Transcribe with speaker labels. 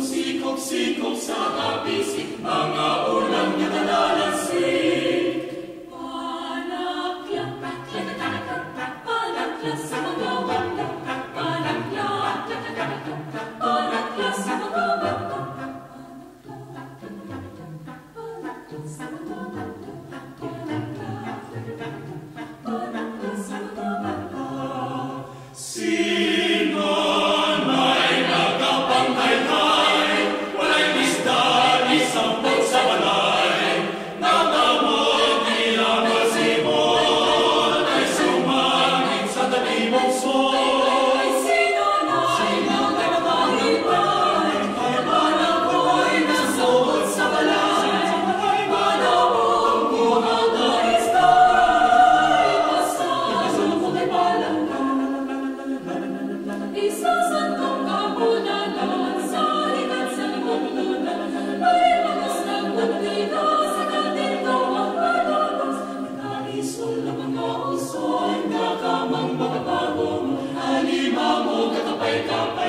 Speaker 1: Sikop, sikop sa habi Kalimamo, katapay kapay.